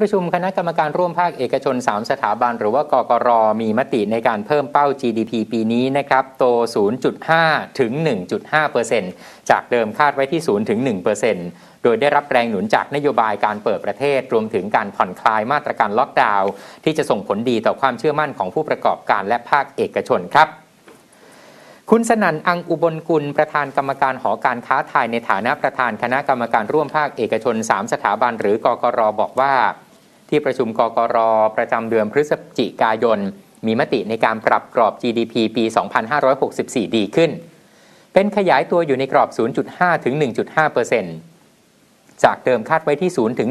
ประชุมคณะกรรมการร่วมภาคเอกชน 3 สถาบัน หรือว่ากกรมีมติในการเพิ่มเป้า GDP ปีนี้นะครับ โต 0.5 ถึง 1.5%จากเดิมคาดไว้ที่ 0 ถึง 1%โดยได้รับแรงหนุนจากนโยบายการเปิดประเทศ รวมถึงการผ่อนคลายมาตรการล็อกดาวน์ที่จะส่งผลดีต่อความเชื่อมั่นของผู้ประกอบการและภาคเอกชนครับคุณสนั่นอังอุบลกุลประธานกรรมการหอการค้าไทยในฐานะประธานคณะกรรมการร่วมภาคเอกชน 3 สถาบันหรือกกรบอกว่า ที่ประชุมกกรประจำเดือนพฤศจิกายน มีมติในการปรับกรอบ GDP ปี 2564 ดีขึ้น เป็นขยายตัวอยู่ในกรอบ 0.5 ถึง 1.5%จากเดิมคาดไว้ที่ 0 ถึง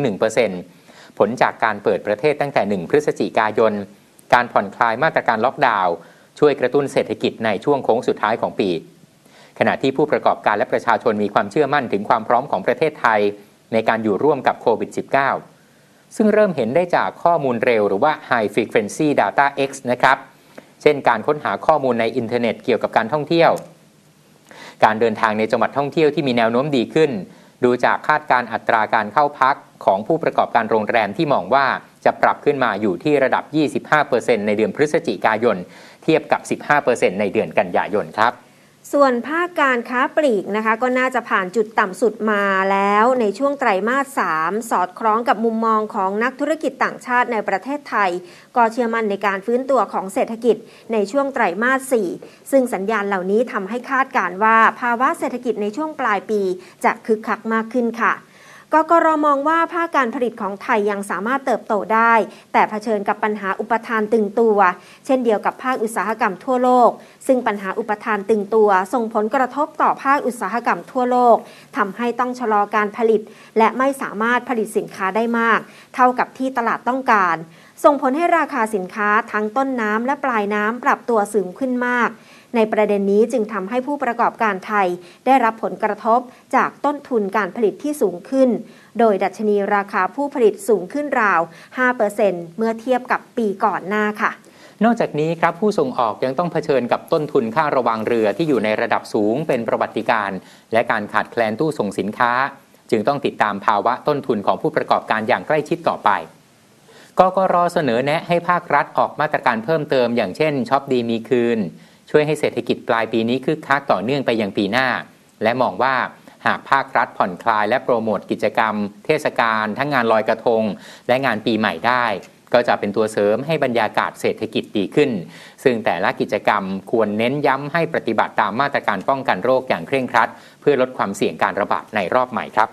1%ผลจากการเปิดประเทศตั้งแต่ 1 พฤศจิกายน การผ่อนคลายมาตรการล็อกดาวน์ช่วยกระตุ้นเศรษฐกิจในช่วงโค้งสุดท้ายของปี ขณะที่ผู้ประกอบการและประชาชนมีความเชื่อมั่นถึงความพร้อมของประเทศไทย ในการอยู่ร่วมกับโควิด -19 ซึ่งเริ่มเห็นได้จากข้อมูลเร็วหรือว่า High Frequency Data X นะครับ เช่นการค้นหาข้อมูลในอินเทอร์เน็ตเกี่ยวกับการท่องเที่ยว การเดินทางในจังหวัดท่องเที่ยวที่มีแนวโน้มดีขึ้น ดูจากคาดการอัตราการเข้าพักของผู้ประกอบการโรงแรมที่มองว่าจะปรับขึ้นมาอยู่ที่ระดับ 25%ในเดือนพฤศจิกายน เทียบกับ 15%ในเดือนกันยายนครับ ส่วนภาคการค้าปลีกนะคะ ก็น่าจะผ่านจุดต่ำสุดมาแล้วในช่วงไตรมาส 3 สอดคล้องกับมุมมองของนักธุรกิจต่างชาติในประเทศไทย ก็เชื่อมั่นในการฟื้นตัวของเศรษฐกิจในช่วงไตรมาส 4 ซึ่งสัญญาณเหล่านี้ทำให้คาดการว่าภาวะเศรษฐกิจในช่วงปลายปีจะคึกคักมากขึ้นค่ะ กกรมองว่าภาคการผลิตของไทยยังสามารถเติบโตได้ แต่เผชิญกับปัญหาอุปทานตึงตัว เช่นเดียวกับภาคอุตสาหกรรมทั่วโลก ซึ่งปัญหาอุปทานตึงตัว ส่งผลกระทบต่อภาคอุตสาหกรรมทั่วโลกทำให้ต้องชะลอการผลิต และไม่สามารถผลิตสินค้าได้มาก เท่ากับที่ตลาดต้องการ ส่งผลให้ราคาสินค้าทั้งต้นน้ำและปลายน้ำปรับตัวสูงขึ้นมาก ในประเด็นนี้จึงทำให้ผู้ประกอบการไทย ได้รับผลกระทบจากต้นทุนการผลิตที่สูงขึ้น โดยดัชนีราคาผู้ผลิตสูงขึ้นราว 5%เมื่อเทียบกับปีก่อนหน้าค่ะนอกจากนี้ครับผู้ส่งออกยังต้องเผชิญกับต้นทุนค่าระวางเรือที่อยู่ในระดับสูงเป็นประวัติการ และการขาดแคลนตู้ส่งสินค้า จึงต้องติดตามภาวะต้นทุนของผู้ประกอบการอย่างใกล้ชิดต่อไปกกรเสนอแนะให้ภาครัฐออกมาตรการเพิ่มเติม อย่างเช่นช็อปดีมีคืน ช่วยให้เศรษฐกิจปลายปีนี้คึกคักต่อเนื่องไปยังปีหน้า และมองว่าหากภาครัฐผ่อนคลายและโปรโมทกิจกรรม เทศกาลทั้งงานลอยกระทง และงานปีใหม่ได้ ก็จะเป็นตัวเสริมให้บรรยากาศเศรษฐกิจดีขึ้น ซึ่งแต่ละกิจกรรมควรเน้นย้ำให้ปฏิบัติตามมาตรการป้องกันโรคอย่างเคร่งครัด เพื่อลดความเสี่ยงการระบาดในรอบใหม่ครับ